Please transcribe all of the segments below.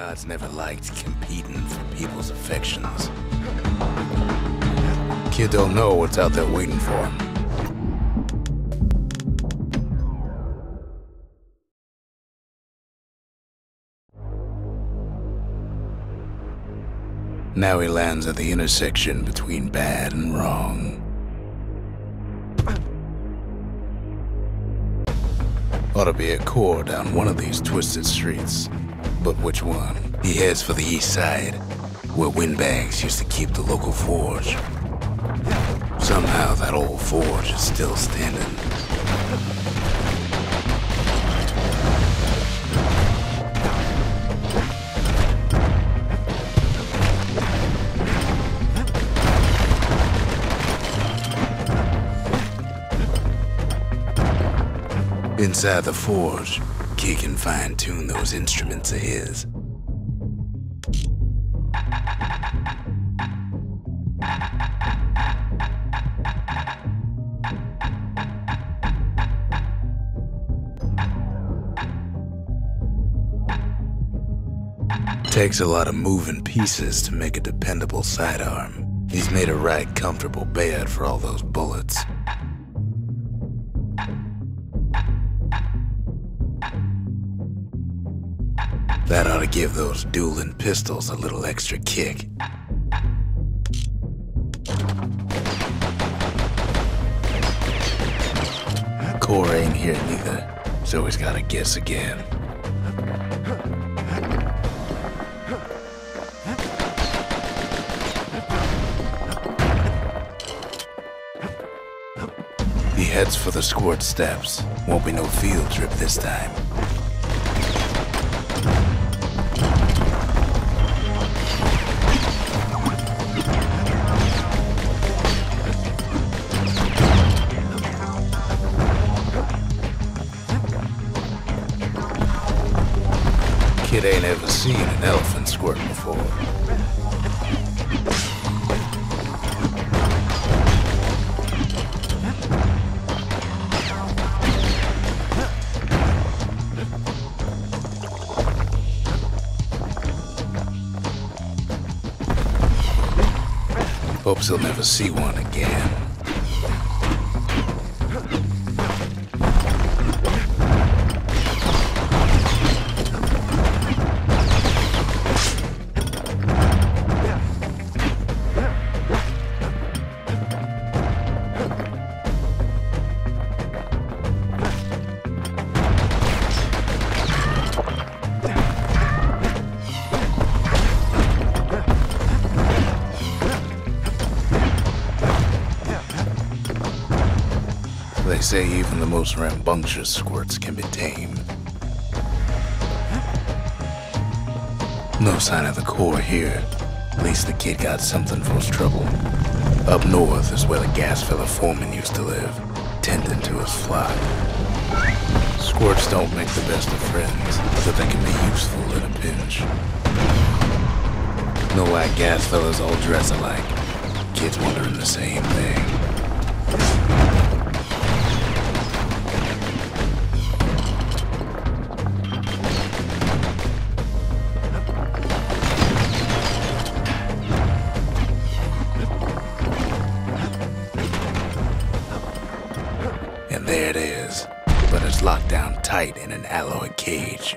gods never liked competing for people's affections. Kid don't know what's out there waiting for him. Now he lands at the intersection between bad and wrong. Ought to be a core down one of these twisted streets. But which one? He heads for the east side, where Windbags used to keep the local forge. Somehow that old forge is still standing. Inside the forge, Key can fine-tune those instruments of his. Takes a lot of moving pieces to make a dependable sidearm. He's made a right comfortable bed for all those bullets. That ought to give those dueling pistols a little extra kick. Core ain't here neither, so he's gotta guess again. He heads for the squirt steps. Won't be no field trip this time. Kid ain't ever seen an elephant squirt before. Hopes he'll never see one again. Say even the most rambunctious squirts can be tamed. Know sign of the core here. At least the kid got something for his trouble. Up north is where the gas fella foreman used to live, tending to his flock. Squirts don't make the best of friends, but they can be useful in a pinch. No why gas fellas all dress alike? Kids wondering the same thing. Locked down tight in an alloy cage.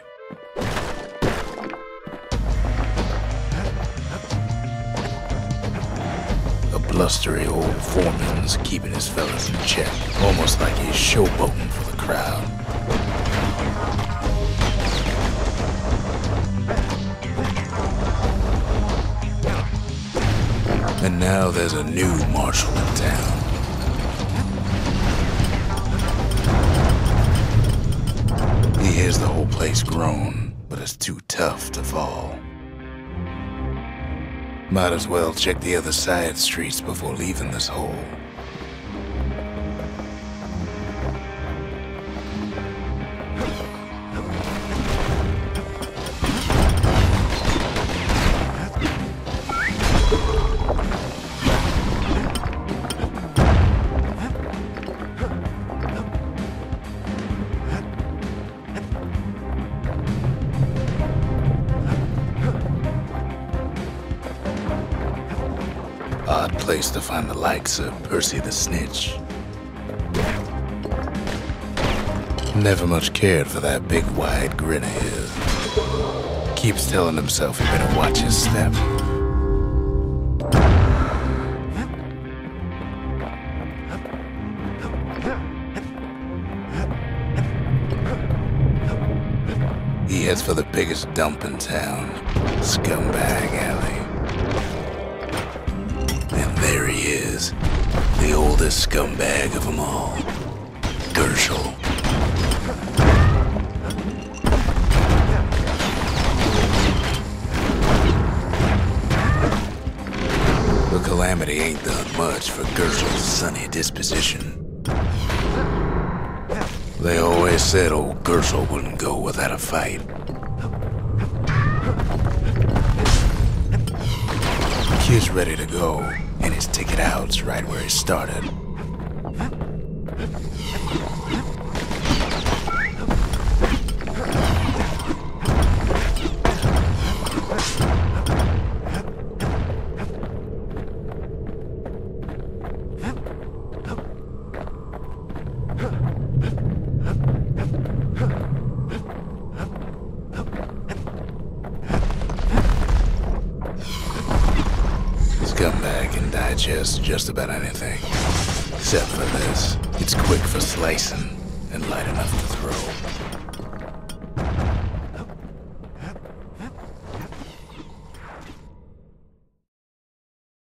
A blustery old foreman's keeping his fellas in check, almost like he's showboating for the crowd. And now there's a new marshal in town. Hears the whole place groan, but it's too tough to fall. Might as well check the other side streets before leaving this hole. Place to find the likes of Percy the Snitch. Never much cared for that big wide grin of his. Keeps telling himself he better watch his step. He heads for the biggest dump in town, Scumbag oldest scumbag of them all, Gershel. The calamity ain't done much for Gershel's sunny disposition. They always said old Gershel wouldn't go without a fight. Kid's ready to go, and his ticket out's right where he started. Just about anything. Except for this. It's quick for slicing and light enough to throw.